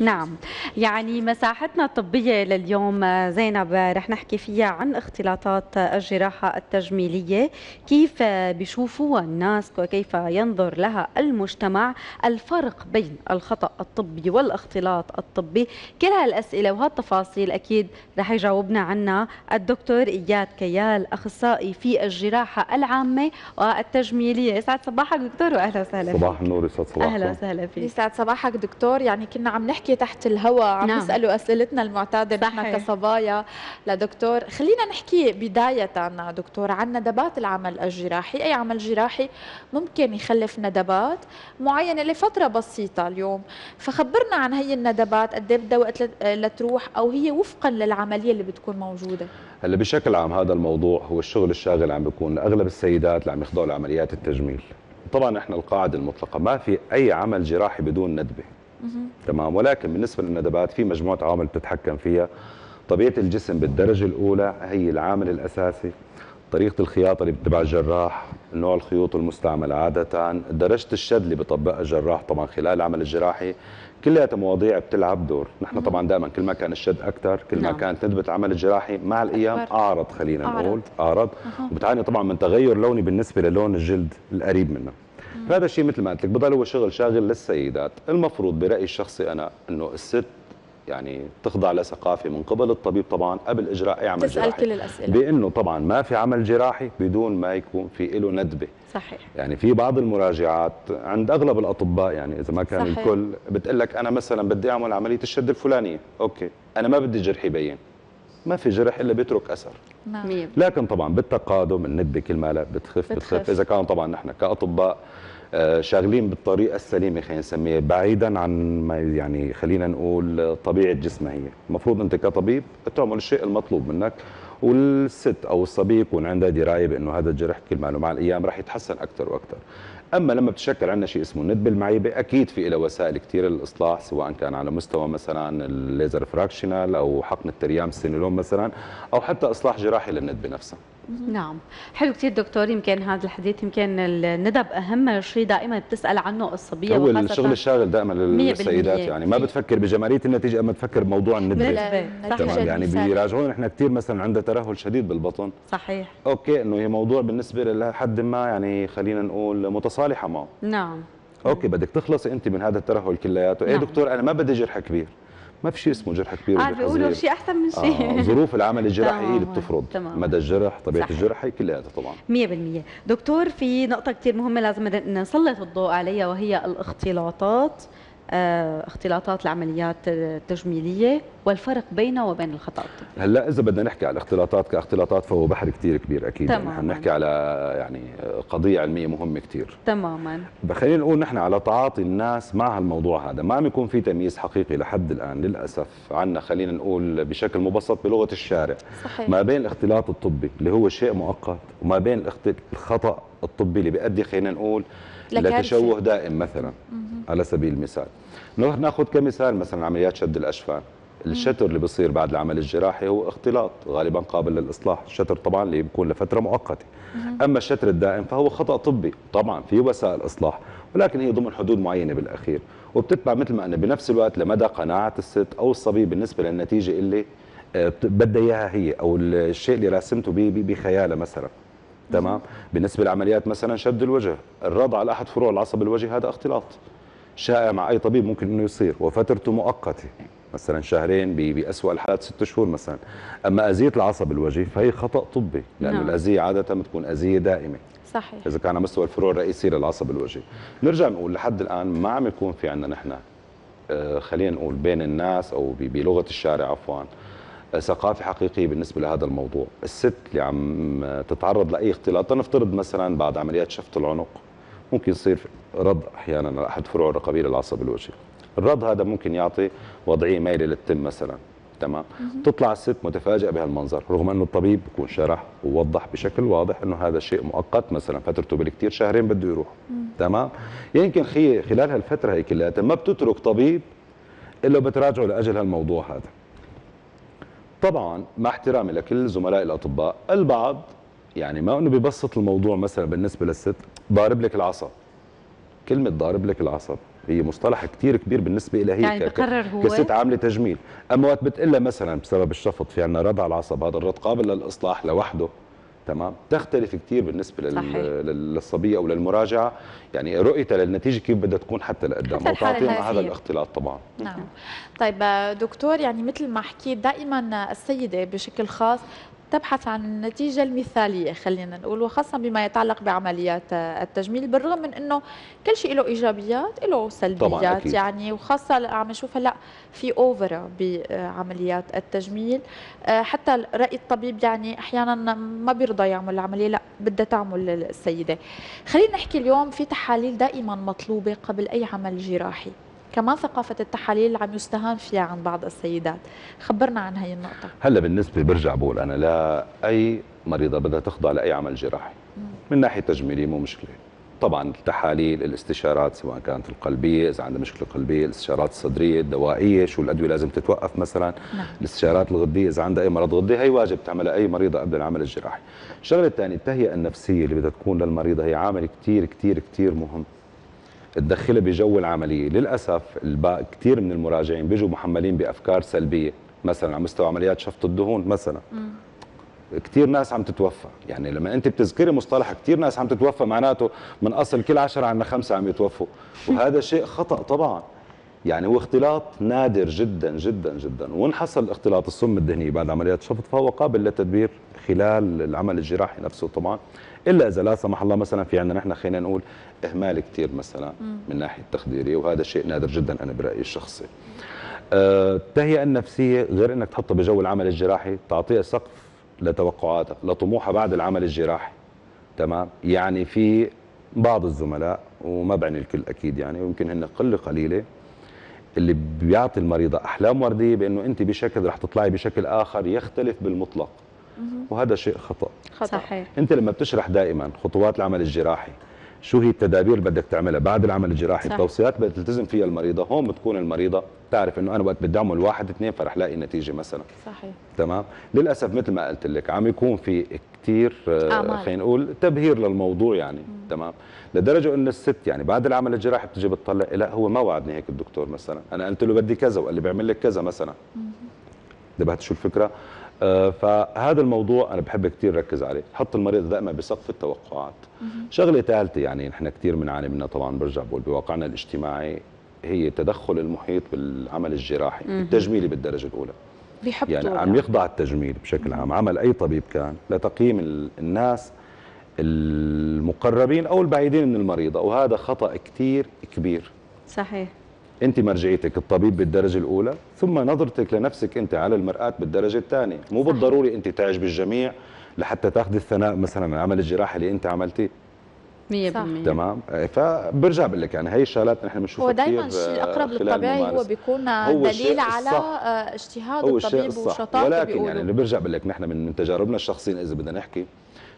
نعم. يعني مساحتنا الطبية لليوم زينب رح نحكي فيها عن اختلاطات الجراحة التجميلية كيف بيشوفوها الناس وكيف ينظر لها المجتمع الفرق بين الخطأ الطبي والاختلاط الطبي. كل هالأسئلة وهالتفاصيل أكيد رح يجاوبنا عنها الدكتور إياد كيال أخصائي في الجراحة العامة والتجميلية. يسعد صباحك دكتور وأهلا وسهلا صباح النور يسعد صباحكم. أهلا وسهلا فيك. يسعد صباحك دكتور. يعني كنا عم نحكي تحت الهواء عم نعم. نسأله أسئلتنا المعتادة نحن. كصبايا. لدكتور خلينا نحكي بداية دكتور عن ندبات العمل الجراحي. أي عمل جراحي ممكن يخلف ندبات معينة لفترة بسيطة اليوم. فخبرنا عن هي الندبات قد إيه بدها وقت لت- لتروح أو هي وفقا للعملية اللي بتكون موجودة. هلأ بشكل عام هذا الموضوع هو الشغل الشاغل عم بيكون لأغلب السيدات اللي عم يخضعوا لعمليات التجميل. طبعا إحنا القاعدة المطلقة ما في أي عمل جراحي بدون ندبة. تمام. ولكن بالنسبة للندبات في مجموعة عوامل بتتحكم فيها. طبيعة الجسم بالدرجة الأولى هي العامل الأساسي. طريقة الخياطة اللي بتبع الجراح نوع الخيوط المستعملة عادة درجة الشد اللي بيطبقها الجراح طبعا خلال العمل الجراحي. كلها مواضيع بتلعب دور. نحن طبعا دائما كل ما كان الشد أكثر كل ما نعم. كانت ندبة العمل الجراحي مع الأيام أكبر. أعرض خلينا أعرض. نقول أعرض. وبتعاني طبعا من تغير لوني بالنسبة للون الجلد القريب منه. فهذا الشيء مثل ما قلت لك بضل هو شغل شاغل للسيدات. المفروض برأيي الشخصي أنا إنه الست يعني تخضع لثقافة من قبل الطبيب طبعا قبل إجراء أي عمل تسأل جراحي. كل الأسئلة. بأنه طبعا ما في عمل جراحي بدون ما يكون في له ندبة. صحيح. يعني في بعض المراجعات عند أغلب الأطباء يعني إذا ما كان صحيح. الكل بتقول لك أنا مثلا بدي أعمل عملية الشد الفلانية أوكي أنا ما بدي جرح يبين ما في جرح إلا بيترك أثر. نعم. لكن طبعا بالتقادم الندبة كل ما لا بتخف بتخف, بتخف. إذا كان طبعا نحن كأطباء آه، شاغلين بالطريقة السليمة خلينا نسميها بعيدا عن ما يعني خلينا نقول طبيعة جسمها هي. المفروض أنت كطبيب تعمل الشيء المطلوب منك والست أو الصبي يكون عندها دراية بأنه هذا الجرح كل ما مع الأيام راح يتحسن أكثر وأكثر. أما لما بتشكل عندنا شيء اسمه الندبه المعيبه أكيد في له وسائل كثير للإصلاح سواء كان على مستوى مثلا الليزر fractional أو حقن التريامسينولون مثلا أو حتى إصلاح جراحي للندبه نفسها نعم. حلو كثير دكتور يمكن هذا الحديث يمكن الندب أهم شيء دائما بتسال عنه الصبية هو الشغل الشاغل دائما للسيدات. يعني. ما بتفكر بجماليه النتيجة أما تفكر بموضوع الندبه تمام. يعني المثالية. بيراجعون إحنا كثير مثلا عندها ترهل شديد بالبطن. صحيح. أوكي إنه هي موضوع بالنسبة لحد ما يعني خلينا نقول متصالحة معه. نعم. أوكي بدك تخلصي أنت من هذا الترهل كلياته. إيه نعم. دكتور أنا ما بدي جرح كبير. ما في شيء اسمه جرح كبير وجرح بيقولوا صغير شيء أحسن من شيء آه ظروف العمل الجراحي هي اللي. بتفرض تمام. مدى الجرح طبيعة صحيح. الجرح هي كلياتها طبعا 100% دكتور في نقطة كثير مهمة لازم نسلط الضوء عليها وهي الاختلاطات اختلاطات العمليات التجميلية والفرق بينها وبين الخطأ الطبي هلأ إذا بدنا نحكي على الاختلاطات كاختلاطات فهو بحر كثير كبير أكيد. يعني تماماً. نحن نحكي على يعني قضية علمية مهمة كثير تماما. خلينا نقول نحن على تعاطي الناس مع هالموضوع هذا. ما عم يكون في تمييز حقيقي لحد الآن للأسف عنا خلينا نقول بشكل مبسط بلغة الشارع. صحيح. ما بين الاختلاط الطبي اللي هو شيء مؤقت وما بين الخطأ الطبي اللي بيؤدي خلينا نقول لكارثة. لتشوه دائم مثلا على سبيل المثال. نروح ناخذ كمثال مثلا عمليات شد الأشفان. الشتر اللي بيصير بعد العمل الجراحي هو اختلاط غالبا قابل للإصلاح. الشتر طبعا اللي بيكون لفترة مؤقتة. أما الشتر الدائم فهو خطأ طبي. طبعا في وسائل إصلاح ولكن هي ضمن حدود معينة بالأخير. وبتتبع مثل ما قلنا بنفس الوقت لمدى قناعة الست أو الصبي بالنسبة للنتيجة اللي آه، بدها إياها هي أو الشيء اللي راسمته بخيالها مثلا. تمام؟ بالنسبة لعمليات مثلا شد الوجه الرضع على أحد فروع العصب الوجهي هذا اختلاط. شائع مع أي طبيب ممكن إنه يصير. وفترته مؤقتة مثلا شهرين ب- باسوء الحالات ست شهور مثلا. أما اذيه العصب الوجهي فهي خطأ طبي لأنه نعم. الاذيه عادة بتكون اذيه دائمة. صحيح. إذا كان على مستوى الفروع الرئيسية للعصب الوجهي نرجع نقول لحد الآن ما عم يكون في عندنا نحن. آه، خلينا نقول بين الناس أو ب- بلغة الشارع عفوا. ثقافة حقيقية بالنسبة لهذا الموضوع. الست اللي عم تتعرض لأي اختلاط نفترض مثلا بعد عمليات شفط العنق ممكن يصير رض أحيانا على احد فروع الرقبيه للعصب الوجهي. الرض هذا ممكن يعطي وضعية ميله للتم مثلا. تمام؟ تطلع الست متفاجئة بهالمنظر رغم إنه الطبيب بيكون شرح ووضح بشكل واضح إنه هذا شيء مؤقت مثلا فترته بالكثير شهرين بده يروح. تمام؟ يمكن خلال هالفترة هي كلها ما بتترك طبيب إلا بتراجعه لأجل هالموضوع هذا. طبعا مع احترامي لكل زملائي الأطباء البعض يعني ما إنه بيبسط الموضوع مثلا بالنسبة للست ضارب لك العصب. كلمة ضارب لك العصب هي مصطلح كتير كبير بالنسبة لها هي يعني بقرر هو؟ كست عاملة تجميل. أما وقت بتقلها مثلا بسبب الشفط في عندنا ردع العصب هذا الرد قابل للإصلاح لوحده. تمام؟ تختلف كتير بالنسبة لل... صحيح. للصبية أو للمراجعة. يعني رؤيتها للنتيجة كيف بدها تكون حتى لقدام. وتعطينا هذا. الاختلاط طبعا. نعم. طيب آه، دكتور يعني مثل ما حكيت دائما السيدة بشكل خاص تبحث عن النتيجة المثالية خلينا نقول وخاصة بما يتعلق بعمليات التجميل. بالرغم من إنه كل شيء له إيجابيات له سلبيات أكيد. يعني وخاصة عم نشوف هلا في أوفر بعمليات التجميل. آه، حتى رأي الطبيب يعني أحيانا ما بيرضى يعمل العملية لا بدها تعمل السيدة. خلينا نحكي اليوم في تحاليل دائما مطلوبة قبل أي عمل جراحي. كمان ثقافة التحاليل عم يستهان فيها عن بعض السيدات. خبرنا عن هي النقطة. هلا بالنسبة برجع بقول أنا لاي مريضة بدها تخضع لأي عمل جراحي. من ناحية تجميلية مو مشكلة. طبعا التحاليل الاستشارات سواء كانت القلبية إذا عندها مشكلة قلبية الاستشارات الصدرية الدوائية شو الأدوية لازم تتوقف مثلا نعم. الاستشارات الغديه إذا عندها أي مرض غدي هي واجب تعملها اي مريضة قبل العمل الجراحي. الشغلة الثانية التهيئة النفسية اللي بدها تكون للمريضة هي عامل كثير كثير كثير مهم. تدخلها بجو العملية. للأسف كثير من المراجعين بيجوا محملين بأفكار سلبية. مثلا على مستوى عمليات شفط الدهون مثلا. كثير ناس عم تتوفى. يعني لما أنت بتذكري مصطلح كثير ناس عم تتوفى معناته من أصل كل عشرة عندنا خمسة عم يتوفوا. وهذا شيء خطأ طبعا. يعني هو اختلاط نادر جدا جدا جدا. وان حصل اختلاط السم الدهني بعد عمليات شفط فهو قابل للتدبير خلال العمل الجراحي نفسه طبعا. إلا إذا لا سمح الله مثلا في عندنا نحن خلينا نقول إهمال كثير مثلا من ناحية تخديريه وهذا شيء نادر جدا أنا برأيي الشخصي. آه، التهيئة النفسية غير إنك تحطها بجو العمل الجراحي تعطيها سقف لتوقعاتها لطموحها بعد العمل الجراحي. تمام؟ يعني في بعض الزملاء وما بعني الكل أكيد يعني ويمكن هن قلة قليلة اللي بيعطي المريضة أحلام وردية بأنه أنت بشكل رح تطلعي بشكل آخر يختلف بالمطلق. وهذا شيء خطأ. خطأ. صحيح. أنت لما بتشرح دائما خطوات العمل الجراحي شو هي التدابير اللي بدك تعملها بعد العمل الجراحي؟ صح. التوصيات بدها تلتزم فيها المريضة هون بتكون المريضة تعرف إنه أنا وقت بدي اعمل واحد اثنين فرح لاقي نتيجه مثلا. صحيح. تمام؟ للأسف مثل ما قلت لك عم يكون في كثير آمال. خلينا نقول تبهير للموضوع يعني تمام؟ لدرجة انه الست يعني بعد العمل الجراحي بتجي بتطلع لا هو ما وعدني هيك الدكتور مثلا. أنا قلت له بدي كذا وقال لي بيعمل لك كذا مثلا. انتبهت شو الفكرة. آه، فهذا الموضوع أنا بحب كثير ركز عليه. حط المريض دائما بسقف التوقعات. شغلة ثالثة يعني نحن كثير بنعاني منها طبعا برجع بقول بواقعنا الاجتماعي هي تدخل المحيط بالعمل الجراحي التجميلي بالدرجة الأولى. بيحبطوا يعني عم يخضع التجميل بشكل عام. عمل أي طبيب كان لتقييم ال- الناس المقربين أو البعيدين من المريضه وهذا خطأ كثير كبير. صحيح. أنت مرجعيتك الطبيب بالدرجة الأولى ثم نظرتك لنفسك أنت على المرآة بالدرجة الثانية. مو بالضروري أنت تعجب الجميع لحتى تأخذ الثناء مثلا عن العمل الجراحي اللي أنت عملتيه. 100% تمام فبرجع بقول لك يعني هي الشغلات نحن بنشوفها هو دائما كتير، الشيء آه، الأقرب للطبيعي هو. بيكون هو دليل على. آه، اجتهاد هو الطبيب وشطارته ولكن بيقولوا يعني اللي برجع بقول لك نحن من تجاربنا الشخصية إذا بدنا نحكي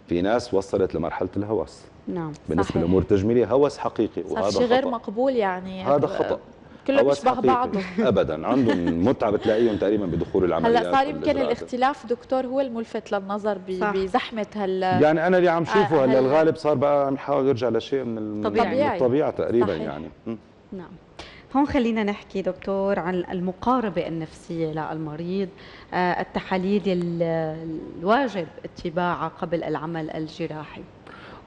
في ناس وصلت لمرحلة الهوس نعم بالنسبة صحيح. للامور التجميليه هوس حقيقي وهذا شيء غير. مقبول يعني هذا خطأ كله بيشبه. بعضه ابدا عندهم متعة بتلاقيهم تقريبا بدخول العمليات هلأ صار يمكن. الاختلاف دكتور هو الملفت للنظر. بزحمة هال يعني أنا اللي عم شوفه آه، هلأ هل- الغالب صار بقى عم يحاول يرجع لشيء من طبيعي. من الطبيعة تقريبا صحيح. يعني م. نعم هون خلينا نحكي دكتور عن المقاربة النفسية للمريض آه، التحاليل ال- الواجب اتباعها قبل العمل الجراحي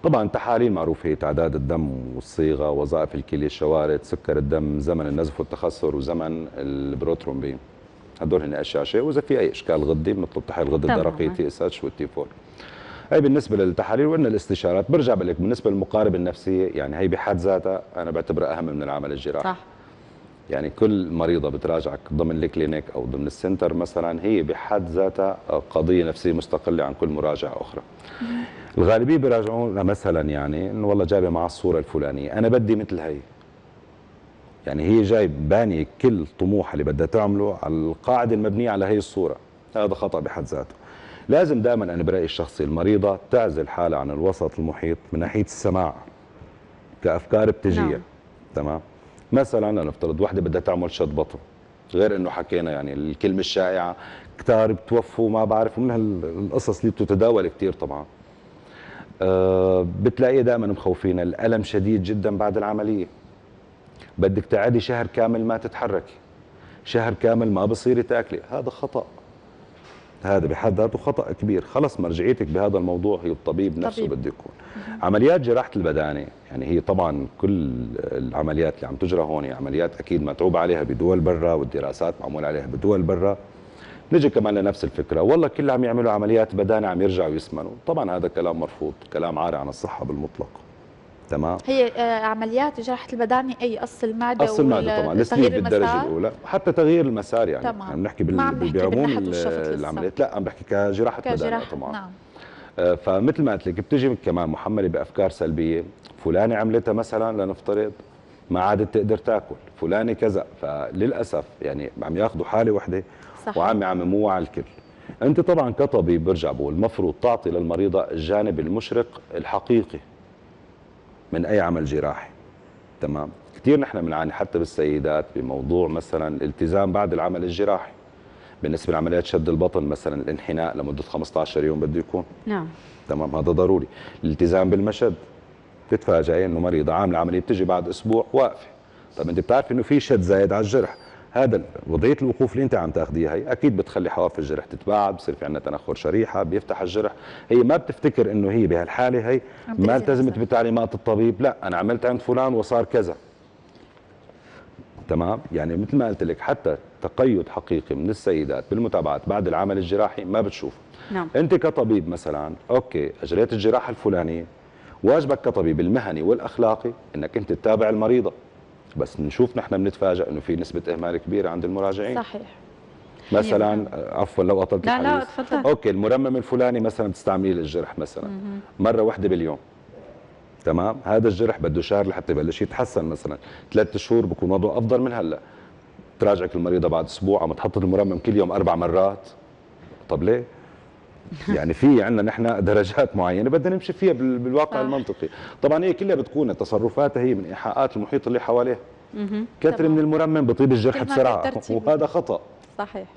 طبعا تحاليل معروفة هي تعداد الدم والصيغة وظائف الكلية الشوارد سكر الدم زمن النزف والتخثر وزمن البروترومبين. هدول هن شيء. وإذا في أي إشكال غدي بنطلب تحاليل الغده تمام. الدرقية TSH وال T4 هي بالنسبة للتحاليل وإن الاستشارات. برجع بقول لك بالنسبة للمقاربة النفسية يعني هي بحد ذاتها أنا بعتبرها أهم من العمل الجراحي. صح. يعني كل مريضة بتراجعك ضمن ال clinic أو ضمن ال center مثلا هي بحد ذاتها قضية نفسية مستقلة عن كل مراجعة أخرى. الغالبيه بيراجعونا مثلا يعني إنه والله جايبة مع الصورة الفلانية، أنا بدي مثل هي. يعني هي جاي بانية كل طموحها اللي بدها تعمله على القاعدة المبنية على هي الصورة، هذا خطأ بحد ذاته. لازم دائما أنا برأيي الشخصي المريضة تعزل حالها عن الوسط المحيط من ناحية السماع كأفكار بتجيها نعم. تمام مثلا لنفترض وحدة بدها تعمل شد بطن غير إنه حكينا يعني الكلمة الشائعة كتار بتوفوا ما بعرف من هالقصص اللي بتتداول كثير طبعا بتلاقيه دائما مخوفين الألم شديد جدا بعد العملية. بدك تقعدي شهر كامل ما تتحركي شهر كامل ما بصيري تاكلي. هذا خطأ. هذا بحد ذاته خطأ كبير. خلص مرجعيتك بهذا الموضوع هي الطبيب نفسه طبيب. بده يكون. عمليات جراحة البدانة يعني هي طبعا كل العمليات اللي عم تجرى هون هي عمليات أكيد متعوب عليها بدول برا والدراسات معمول عليها بدول برا. نجي كمان لنفس الفكرة. والله كل عم يعملوا عمليات بدانه عم يرجعوا يسمنوا. طبعا هذا كلام مرفوض كلام عاري عن الصحة بالمطلق. تمام؟ هي آه، عمليات جراحة البدانة أي قص المعدة قص المعدة طبعا تغيير بالدرجة المسار. الأولى. وحتى تغيير المسار يعني. تمام. عم نحكي بال... بعموم. العمليات لا عم بحكي كجراحة بدانه كجراحة طبعا. نعم. آه، فمثل ما قلت لك بتجي كمان محملة بأفكار سلبية. فلانة عملتها مثلا لنفترض ما عادت تقدر تاكل. فلانة كذا. فللأسف يعني عم ياخذوا حالة وحدة صح. وعم يعمموها على الكل. أنت طبعا كطبيب برجع بقول المفروض تعطي للمريضة الجانب المشرق الحقيقي من أي عمل جراحي. تمام؟ كثير نحن بنعاني حتى بالسيدات بموضوع مثلا الالتزام بعد العمل الجراحي. بالنسبة لعمليات شد البطن مثلا الانحناء لمدة 15 يوم بده يكون. نعم. تمام؟ هذا ضروري. الالتزام بالمشد. تتفاجئي إنه مريضة عاملة عملية بتجي بعد أسبوع واقفة. طب أنت بتعرف إنه في شد زايد على الجرح. هذا وضعية الوقوف اللي انت عم تاخذيها هي أكيد بتخلي حواف الجرح تتباعد بصير في عندنا تنخر شريحة بيفتح الجرح. هي ما بتفتكر إنه هي بهالحالة هي ما التزمت. بتعليمات الطبيب لا أنا عملت عند فلان وصار كذا. تمام؟ يعني مثل ما قلت لك حتى تقيد حقيقي من السيدات بالمتابعات بعد العمل الجراحي ما بتشوف نعم. أنت كطبيب مثلا أوكي أجريت الجراحة الفلانية واجبك كطبيب المهني والأخلاقي إنك أنت تتابع المريضة. بس نشوف نحن بنتفاجئ إنه في نسبة إهمال كبيرة عند المراجعين. صحيح. مثلا عفوا لو أطلت لا لا. تفضل. أوكي المرمم الفلاني مثلا بتستعمليه للجرح مثلا. مرة واحدة باليوم. تمام؟ هذا الجرح بده شهر لحتى يبلش يتحسن مثلا. ثلاث شهور بكون وضعه أفضل من هلأ. تراجعك المريضة بعد أسبوع عم تحط المرمم كل يوم أربع مرات. طب ليه؟ يعني في عندنا نحن درجات معينة بدنا نمشي فيها بال- بالواقع صح. المنطقي طبعا هي كلها بتكون تصرفاتها هي من إيحاءات المحيط اللي حواليها. كثر. من المرمم بطيب الجرح ما بسرعة وهذا خطأ صحيح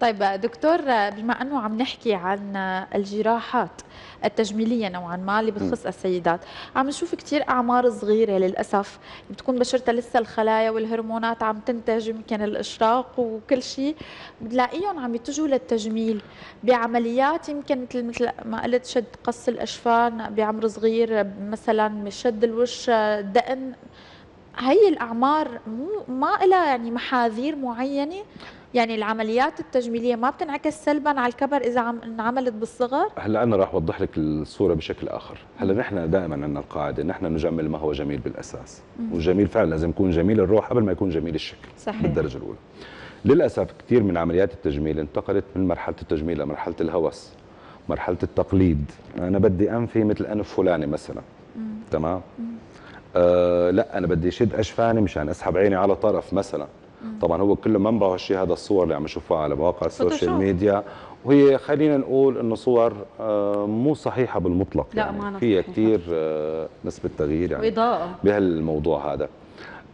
طيب دكتور بما أنه عم نحكي عن الجراحات التجميلية نوعا ما اللي بتخص السيدات عم نشوف كثير أعمار صغيرة للأسف بتكون بشرتها لسه الخلايا والهرمونات عم تنتج يمكن الإشراق وكل شيء بتلاقيهم عم يتجهوا للتجميل بعمليات يمكن مثل مثل ما قلت شد قص الأشفان بعمر صغير مثلا شد الوش دقن هي الأعمار مو ما لها يعني محاذير معينة يعني العمليات التجميلية ما بتنعكس سلبا على الكبر إذا عم انعملت بالصغر؟ هلأ أنا راح أوضح لك الصورة بشكل آخر. هلأ نحن دائما عندنا القاعدة نحن نجمل ما هو جميل بالأساس. والجميل فعلا لازم يكون جميل الروح قبل ما يكون جميل الشكل صحيح. بالدرجة الأولى. للأسف كثير من عمليات التجميل انتقلت من مرحلة التجميل لمرحله الهوس مرحلة التقليد. أنا بدي أنفي مثل أنف فلاني مثلا. تمام؟ آه لأ أنا بدي شد أشفاني مشان أسحب عيني على طرف مثلا. طبعا هو كله منبعه الشيء هذا الصور اللي عم نشوفها على مواقع ال social. media. وهي خلينا نقول إنه صور آه مو صحيحة بالمطلق لا، يعني. ما فيها. كثير آه نسبة تغيير يعني. وإضاءة. بهالموضوع هذا.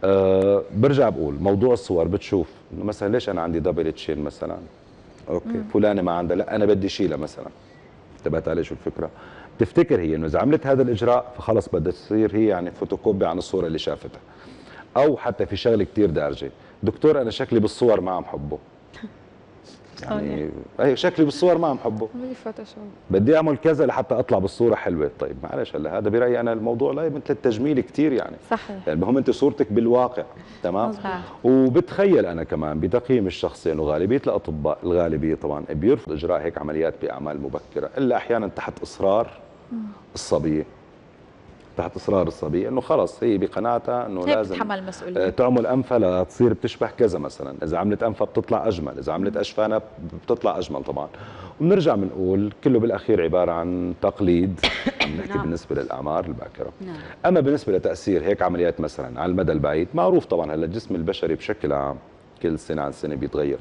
أه برجع بقول موضوع الصور بتشوف إنه مثلا ليش أنا عندي double chin مثلا؟ Okay فلانة ما عندها لا أنا بدي شيلها مثلا. انتبهت علي شو الفكرة؟ بتفتكر هي إنه إذا عملت هذا الإجراء فخلص بدها تصير هي يعني فوتوكوبي عن الصورة اللي شافتها. أو حتى في شغلة كتير دارجة. دكتور أنا شكلي بالصور ما عم حبه. يعني اي شكلي بالصور ما عم حبه. بدي أعمل كذا لحتى أطلع بالصورة حلوة. طيب معلش هلا هذا برأيي أنا الموضوع لا مثل التجميل كتير يعني. صحيح. يعني المهم أنت صورتك بالواقع تمام؟ مظبوط. وبتخيل أنا كمان بتقييم الشخصي انه غالبيه الأطباء الغالبية طبعا بيرفض إجراء هيك عمليات بأعمال مبكرة إلا أحيانا تحت إصرار الصبية. تحت اصرار الصبيه انه خلص هي بقناعتها انه لازم بتتحمل آه، المسؤوليه تعمل انفها لتصير بتشبه كذا مثلا. إذا عملت انفها بتطلع أجمل إذا عملت اشفانها بتطلع أجمل طبعا. وبنرجع بنقول كله بالأخير عبارة عن تقليد عم نحكي نعم. بالنسبة للأعمار الباكرة. نعم. أما بالنسبة لتأثير هيك عمليات مثلا على المدى البعيد معروف طبعا هلأ الجسم البشري بشكل عام كل سنة عن سنة بيتغير.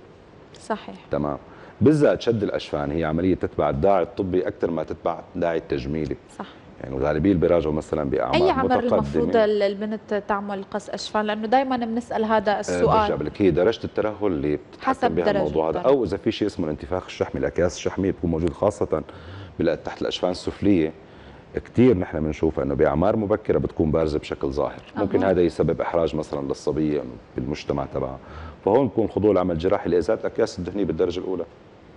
صحيح. تمام. بالذات شد الأشفان هي عملية تتبع الداعي الطبي أكثر ما تتبع الداعي التجميلي. صح. يعني الغالبيه اللي بيراجعوا مثلا باعمار أي عمر المفروض البنت تعمل قص اشفان لأنه دائما بنسأل هذا آه، برجع السؤال. بقول لك هي درجة الترهل اللي حسب بتتحكم بها الموضوع هذا. أو إذا في شيء اسمه الانتفاخ الشحمي الأكياس الشحمية بتكون موجود خاصة تحت الأشفان السفلية. كثير نحن بنشوف إنه بأعمار مبكرة بتكون بارزة بشكل ظاهر. ممكن أها. هذا يسبب إحراج مثلا للصبية بالمجتمع تبعها. فهون بكون خضوع العمل الجراحي لإزالة الأكياس الدهنية بالدرجة الأولى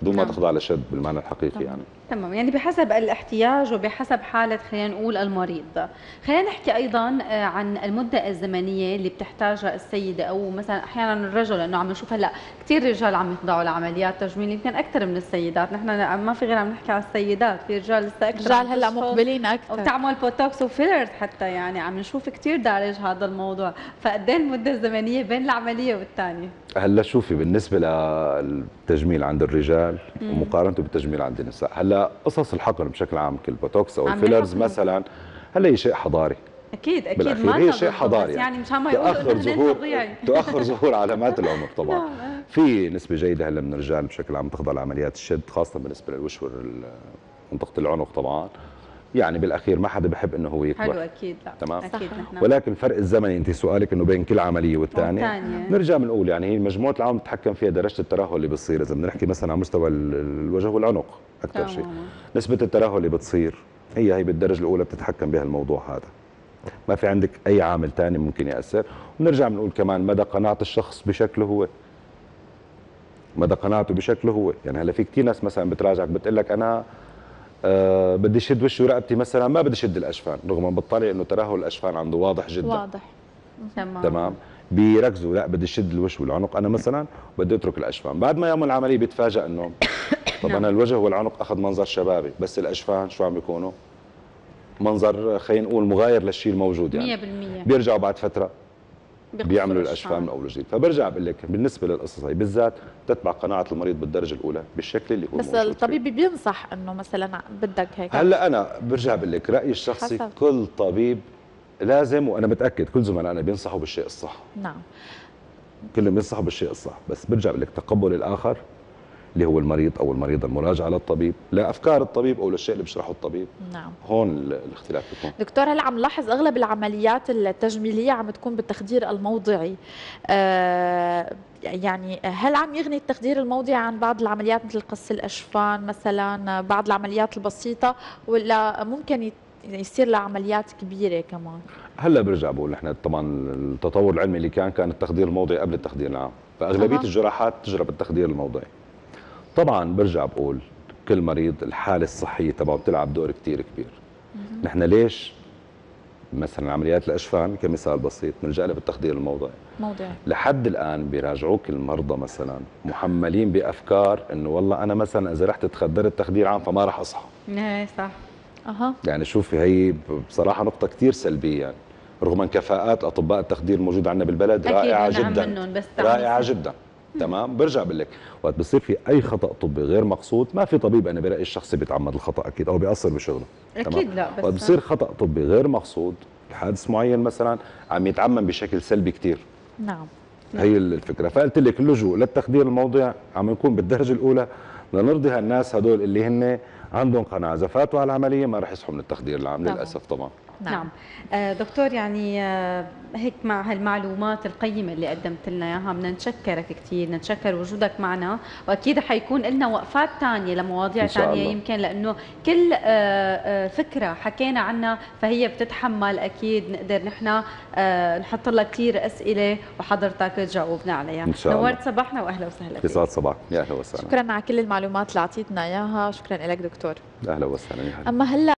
بدون ما نعم. تخضع لشد بالمعنى الحقيقي. يعني. تمام. يعني بحسب الاحتياج وبحسب حالة خلينا نقول المريض. خلينا نحكي أيضا آه، عن المدة الزمنية اللي بتحتاجها السيدة أو مثلا أحيانا الرجل لأنه عم نشوف هلا كثير رجال عم يخضعوا لعمليات تجميل يمكن أكثر من السيدات. نحن ما في غير عم نحكي على السيدات. في رجال لسه أكثر رجال هلأ مقبلين أكثر. وبتعمل بوتوكس و fillers حتى يعني عم نشوف كثير دارج هذا الموضوع. فقد إيه المدة الزمنية بين العملية والثانية هلأ شوفي بالنسبة للتجميل عند الرجال ومقارنته بالتجميل عند النساء هلأ قصص الحقن بشكل عام كالبوتوكس أو ال fillers. مثلا هلا هي شيء حضاري أكيد أكيد بالأخير ما هي شيء حضاري يعني. يعني مشان ما يقولوا تاخر ظهور تاخر ظهور علامات العمر طبعا نعم. في نسبة جيدة هلا من الرجال بشكل عام تخضع لعمليات الشد خاصة بالنسبة للوش منطقه العنق طبعا يعني بالأخير ما حدا بحب إنه هو حلو يكبر أكيد لا تمام. صح. نحن ولكن الفرق الزمني أنت سؤالك إنه بين كل عملية والثانيه. نرجع بنقول يعني هي مجموعة العوامل بتتحكم فيها درجة الترهل اللي بتصير. إذا بدنا نحكي مثلا على مستوى ال- الوجه والعنق أكثر شيء. نسبة الترهل اللي بتصير هي هي بالدرجة الأولى بتتحكم بها الموضوع هذا. ما في عندك أي عامل ثاني ممكن يأثر. ونرجع بنقول كمان مدى قناعة الشخص بشكله هو. مدى قناعته بشكله هو. يعني هلا في كثير ناس مثلا بتراجعك بتقول لك أنا آه بدي شد وشي ورقبتي مثلا ما بدي شد الأشفان رغم ما بتطلع إنه ترهل الأشفان عنده واضح جدا. واضح. تمام. تمام. بيركزوا لا بدي شد الوش والعنق. أنا مثلا بدي أترك الأشفان. بعد ما يعمل العملية بيتفاجئ إنه طب أنا الوجه والعنق أخذ منظر شبابي بس الأشفان شو عم يكونوا؟ منظر خلينا نقول مغاير للشيء الموجود يعني. 100% بيرجعوا بعد فترة. بيعملوا الاشفان من أول وجديد. فبرجع بقول لك بالنسبة للقصص هي بالذات تتبع قناعة المريض بالدرجة الأولى بالشكل اللي هو بس موجود فيه. الطبيب بينصح إنه مثلا بدك هيك. هلأ أنا برجع بقول لك رأيي الشخصي حسب. كل طبيب لازم وأنا متأكد كل زملائنا بينصحوا بالشيء الصح. نعم. كلهم بينصحوا بالشيء الصح. بس برجع بقول لك تقبل الآخر. اللي هو المريض أو المريضة المراجعة للطبيب لافكار الطبيب أو للشيء اللي بيشرحه الطبيب. نعم. هون ال- الاختلاف بيكون. دكتور هلا عم نلاحظ أغلب العمليات التجميلية عم تكون بالتخدير الموضعي. آه يعني هل عم يغني التخدير الموضعي عن بعض العمليات مثل قص الأشفان مثلا بعض العمليات البسيطة ولا ممكن يصير لعمليات كبيرة كمان؟ هلا برجع بقول نحن طبعا التطور العلمي اللي كان كان التخدير الموضعي قبل التخدير العام. فأغلبية أها. الجراحات تجرى بالتخدير الموضعي. طبعا برجع بقول كل مريض الحالة الصحية تبعه بتلعب دور كتير كبير. نحن ليش؟ مثلا عمليات الأشفان كمثال بسيط بنلجأ لها بالتخدير الموضعي موضعي لحد الآن بيراجعوك المرضى مثلا محملين بأفكار إنه والله أنا مثلا إذا رحت تخدرت تخدير عام فما راح أصحى. إيه صح. أها. يعني شوفي هي بصراحة نقطة كثير سلبية يعني. رغم إن كفاءات أطباء التخدير الموجوده عندنا بالبلد أكيد رائعة جدا. منهم، بس رائعة جدا. تمام؟ برجع بقول لك وقت بصير في أي خطأ طبي غير مقصود ما في طبيب أنا برايي الشخصي بيتعمد الخطأ أكيد أو بيقصر بشغله أكيد لا وقت بس بصير خطأ طبي غير مقصود حادث معين مثلا عم يتعمم بشكل سلبي كثير نعم. هي الفكرة. فقلت لك اللجوء للتخدير الموضعي عم يكون بالدرجة الأولى لنرضي هالناس هدول اللي هن عندهم قناعة. إذا فاتوا على العملية ما رح يصحوا من التخدير العام. للأسف طبعا. نعم. آه، دكتور يعني آه، هيك مع هالمعلومات القيمة اللي قدمت لنا إياها بدنا نتشكرك كثير نتشكر وجودك معنا وأكيد حيكون لنا وقفات تانية لمواضيع الله. يمكن لأنه كل آه، فكرة حكينا عنها فهي بتتحمل أكيد نقدر نحن نحط لها كثير أسئلة وحضرتك تجاوبنا عليها. إن شاء الله. نورت صباحنا وأهلا وسهلا في فيك. ساعة صباح يا أهلا وسهلا. شكرا على كل المعلومات اللي أعطيتنا إياها. شكرا لك دكتور. أهلا وسهلا. أما هلأ